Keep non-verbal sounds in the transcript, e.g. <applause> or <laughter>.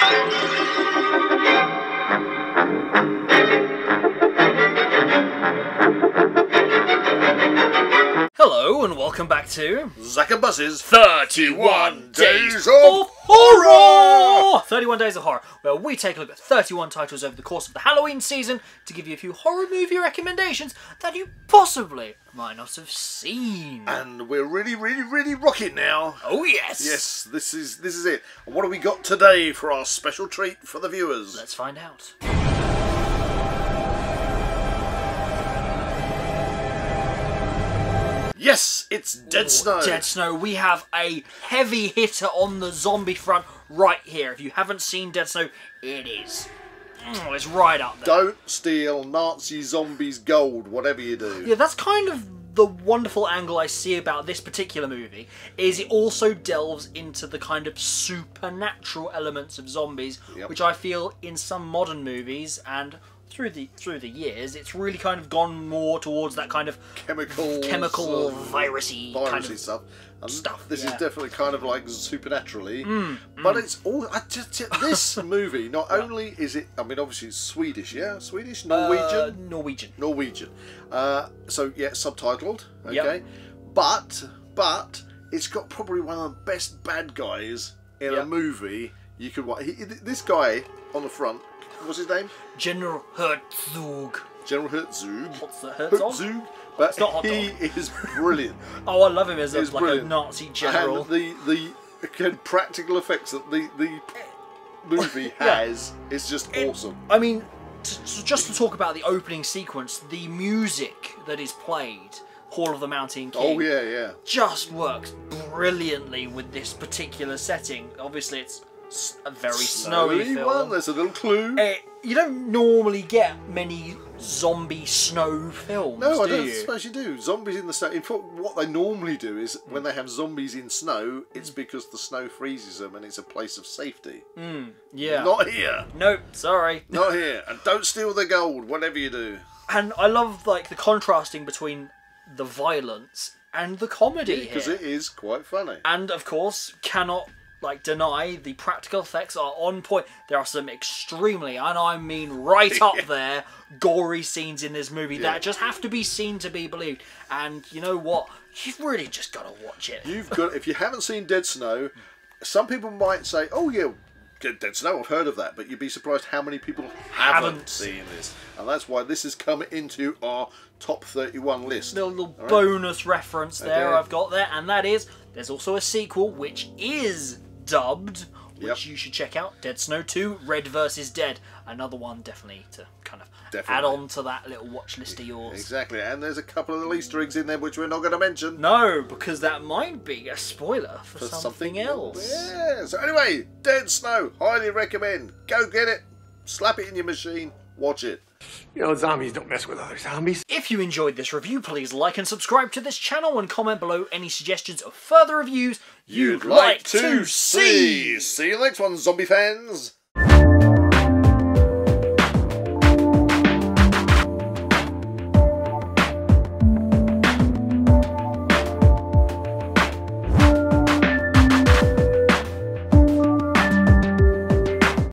Thank you. Hello and welcome back to Zak and Buzz's 31 Days of Horror! 31 Days of Horror, where we take a look at 31 titles over the course of the Halloween season to give you a few horror movie recommendations that you possibly might not have seen. And we're really, really, really rocking now. oh yes! Yes, this is this is it. And what have we got today for our special treat for the viewers? Let's find out. Yes, it's Dead Snow. Dead Snow, we have a heavy hitter on the zombie front right here. If you haven't seen Dead Snow, it is. Mm, it's right up there. Don't steal Nazi zombies gold, whatever you do. Yeah, that's kind of the wonderful angle I see about this particular movie is it also delves into the kind of supernatural elements of zombies, Yep. which I feel in some modern movies and through the through the years, it's really kind of gone more towards that kind of Chemical, chemical, virusy, virusy kind of stuff. And stuff, This yeah. Mm, is definitely kind of like supernaturally, but it's all. I just this <laughs> movie. Not only is it, I mean, obviously it's Swedish, yeah, Swedish, Norwegian. uh, Norwegian. Norwegian. Uh, so yeah, subtitled. Okay, Yep. but but it's got probably one of the best bad guys in a movie you could watch. He, this guy on the front, what's his name? General Herzog. General Herzog. What's the Herzog? Herzog. But he is brilliant. <laughs> Oh, I love him as a, like a brilliant. Nazi general. And the the again, practical effects that the the <laughs> movie Yeah. has is just awesome. I mean, t- just to talk about the opening sequence, the music that is played, Hall of the Mountain oh, King, Oh yeah, yeah. just works brilliantly with this particular setting. Obviously, it's a very snowy, one. film. There's a little clue. Eh, you don't normally get many zombie snow films, No, I do don't you? suppose you do. Zombies in the snow. In fact, what they normally do is Hmm. when they have zombies in snow, it's because the snow freezes them and it's a place of safety. Yeah. Not here. Nope, sorry. Not here. And don't steal the gold, whatever you do. And I love like the contrasting between the violence and the comedy Because here. it is quite funny. and of course cannot like deny the practical effects are on point there are some extremely and i mean right up <laughs> there gory scenes in this movie Yeah. that just have to be seen to be believed and you know what you've really just got to watch it You've got. If you haven't seen Dead Snow, some people might say, "Oh yeah, Dead Snow. I've heard of that," but you'd be surprised how many people haven't, Haven't. seen this, and that's why this has come into our top 31 list. little, little right. bonus reference there Okay. i've got there and that is there's also a sequel which is dubbed which Yep. you should check out dead snow 2 red versus dead another one definitely to kind of add on to that little watch list of yours Exactly, and there's a couple of little Easter eggs in there which we're not going to mention. No, because that might be a spoiler for, for something, else. Yeah. So anyway, Dead Snow, highly recommend. Go get it, slap it in your machine, watch it. You know, zombies don't mess with other zombies. If you enjoyed this review, please like and subscribe to this channel and comment below any suggestions of further reviews you'd, like, to see. See you next one, zombie fans.